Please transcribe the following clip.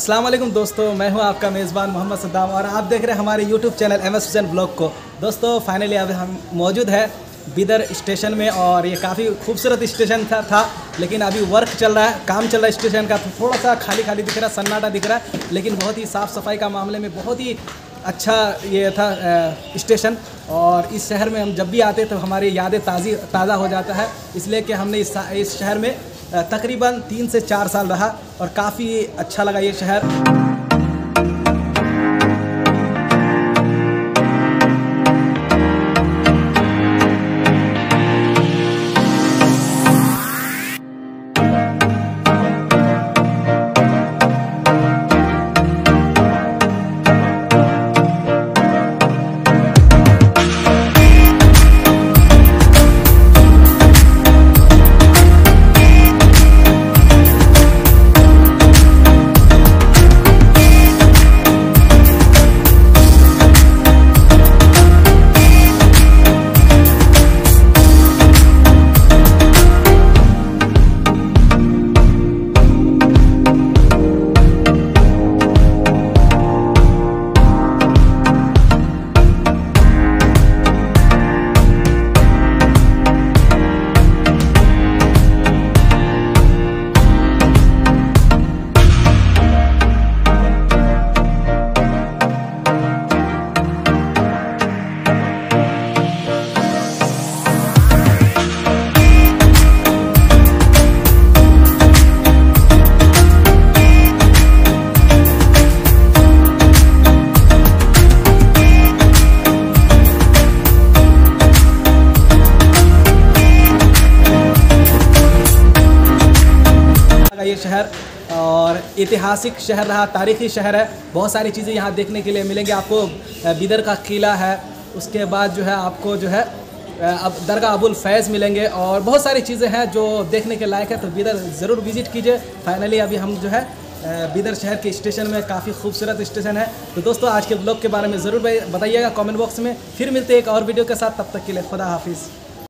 अस्सलाम वालेकुम दोस्तों मैं हूँ आपका मेज़बान मोहम्मद सद्दाम और आप देख रहे हैं हमारे YouTube channel M S Hussain blog को। दोस्तों फाइनली अब हम मौजूद है बिदर स्टेशन में और ये काफ़ी खूबसूरत स्टेशन था, था लेकिन अभी वर्क चल रहा है काम चल रहा है स्टेशन का तो थोड़ा सा खाली खाली दिख रहा है सन्नाटा दिख रहा है लेकिन बहुत ही साफ़ सफ़ाई का मामले में बहुत ही अच्छा ये था स्टेशन और इस शहर में हम जब भी आते तो हमारी यादें ताज़ी ताज़ा हो जाता है इसलिए कि हमने इस इस शहर में तकरीबन तीन से चार साल रहा और काफ़ी अच्छा लगा ये शहर। ये शहर और ऐतिहासिक शहर रहा, तारीख़ी शहर है। बहुत सारी चीज़ें यहाँ देखने के लिए मिलेंगी आपको। बिदर का किला है, उसके बाद जो है आपको जो है अब दरगाह अबुल फैज़ मिलेंगे और बहुत सारी चीज़ें हैं जो देखने के लायक है तो बिदर ज़रूर विज़िट कीजिए। फाइनली अभी हम जो है बिदर शहर के स्टेशन में काफ़ी खूबसूरत स्टेशन है। तो दोस्तों, आज के ब्लॉग के बारे में ज़रूर बताइएगा कमेंट बॉक्स में। फिर मिलते हैं एक और वीडियो के साथ, तब तक के लिए खुदा हाफिज़।